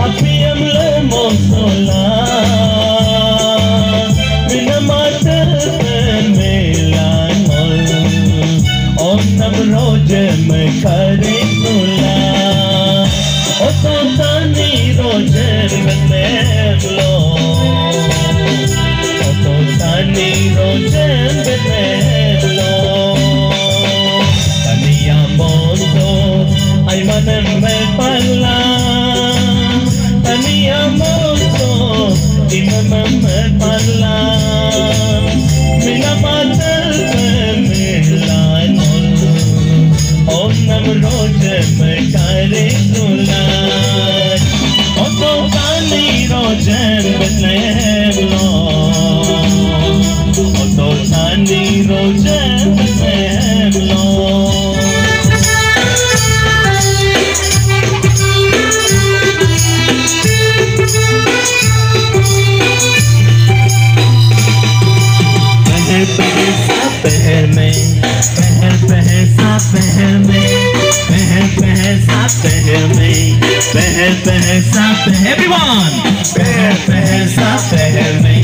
I'll be a lemon. में पहल पहल सा पहल में पहल पहल सा पहल में पहल पहल सा पहल एवरीवन पहल पहल सा पहल में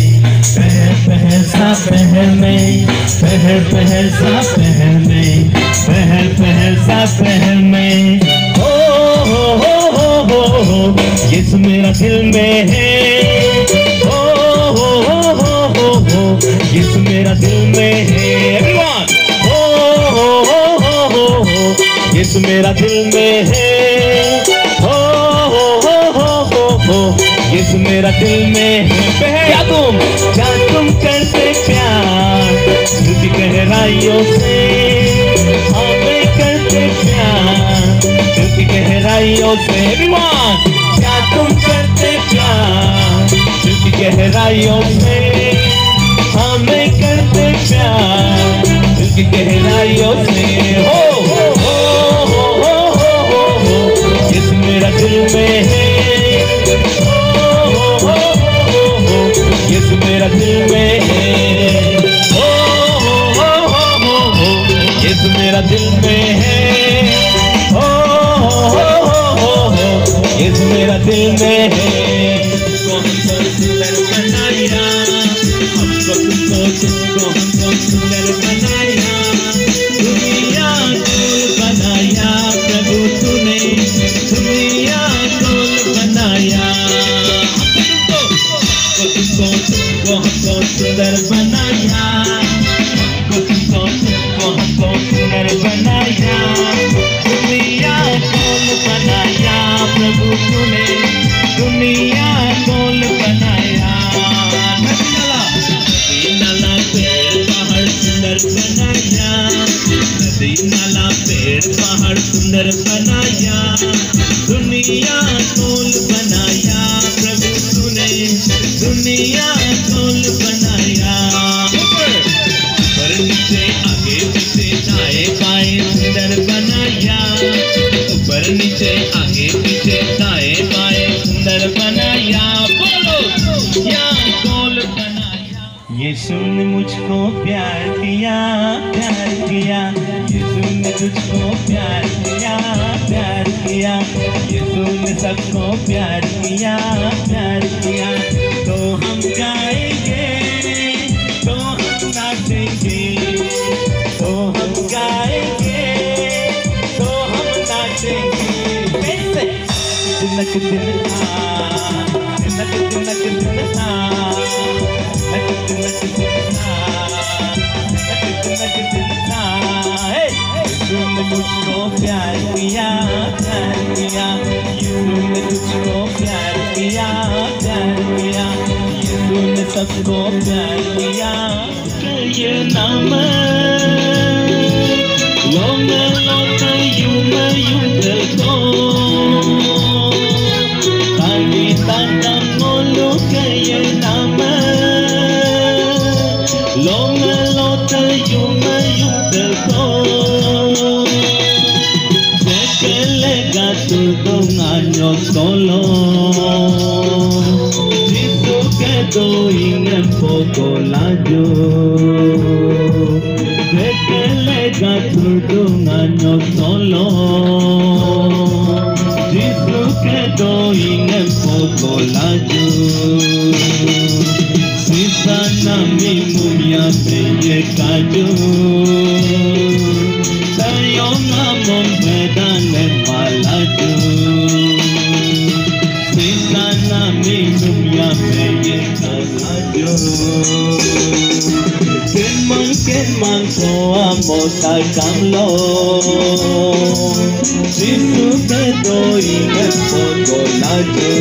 पहल पहल सा पहल में पहल पहल सा पहल में पहल पहल सा पहल में हो हो हो हो हो हो किस मेरा दिल में है हो हो हो हो हो हो किस मेरा दिल में है किस मेरा दिल में है। हो हो हो हो हो हो किस मेरा दिल में है। क्या तुम? क्या तुम करते प्यार की गहराइयों से हमें करते प्यार की गहराइयों से क्या तुम करते प्यार की गहराइयों से में है। हो हो मेरा दिल में है। हो हो हो हो हो। हो किस मेरा दिल में है। हो हो हो हो हो सुंदर बनाया हमको तुमको सुंदर बनाया, दुनिया गोल बनाया, प्रभु तूने दुनिया गोल बनाया। पर नीचे आगे पीछे दाएँ बाएँ सुंदर बनाया ऊपर नीचे आगे पीछे दाएँ बाएँ सुंदर बनाया। बोलो, या गोल बनाया। यीशु ने मुझको प्यार किया प्यार किया यीशु ने तुझको सबको प्यार किया प्यार किया। तो हम गाएँगे तो हम नाचेंगे। तो हम गाएँगे तो हम नाचेंगे। दिन सबको प्यार किया ये नाम going en poco layo de que le disfruto un año solo disfruto en poco layo si sana mi mumia me llegayo Sayonara, mon pedanet nhà mẹ yo Ken man ken man soa một tay kam lo Sinu te do i me so go la yo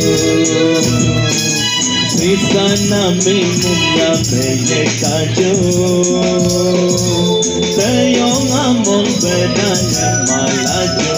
Sitana me mumya me ye ka yo Te yong amon bedanya malayo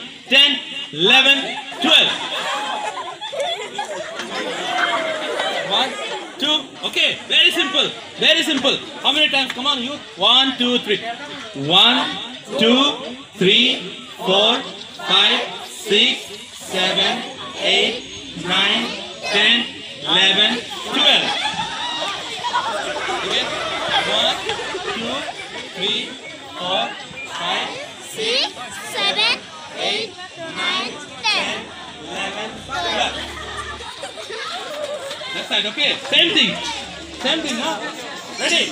ten, eleven, twelve. One, two. Okay, very simple. Very simple. How many times? Come on, you. One, two, three. One, two, three, four, five, six, seven, eight, nine, ten, eleven, twelve. One, two, three, four, five, six, seven, side, okay? Same thing. Same thing, huh? Ready?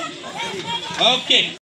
Okay.